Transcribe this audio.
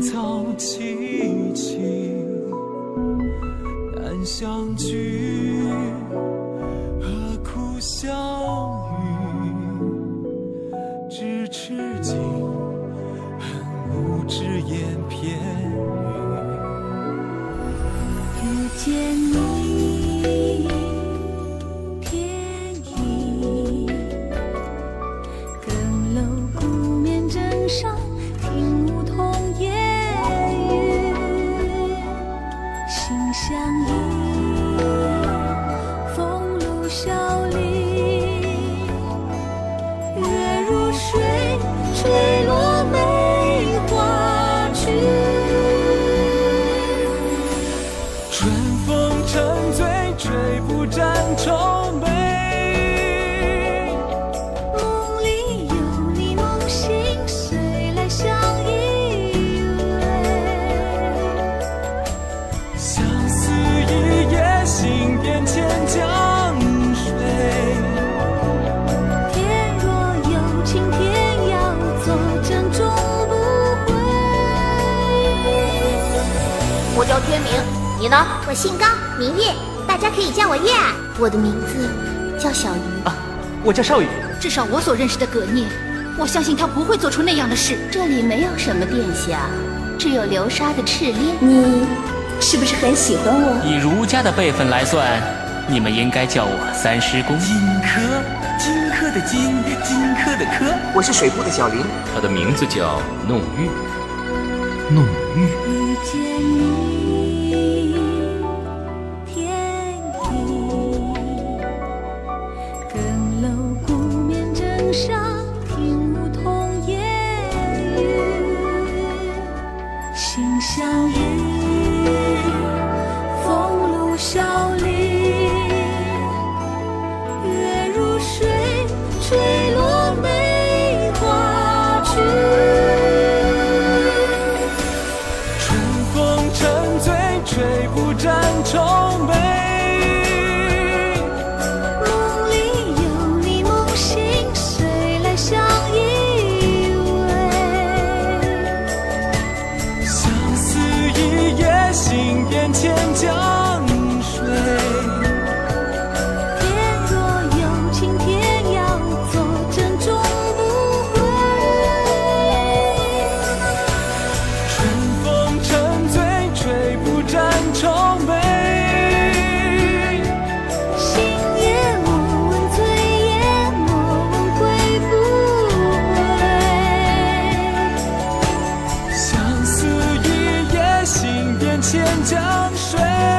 草萋萋，难相聚。何苦相遇咫尺，近恨无知言片语。里月如水，吹落梅花去。我叫天明，你呢？我姓高，名月，大家可以叫我月儿。我的名字叫小鱼。啊，我叫少宇。至少我所认识的葛聂，我相信他不会做出那样的事。这里没有什么殿下，只有流沙的赤练。你是不是很喜欢我？以儒家的辈分来算，你们应该叫我三师公。荆轲，荆轲的荆，荆轲的轲。我是水部的小林，他的名字叫弄玉。弄玉遇见你天地更漏孤面枕上听梧桐夜雨心相依风露笑吹不展愁眉，梦里有你，梦醒谁来相依偎？相思一夜，心变千江。千江水。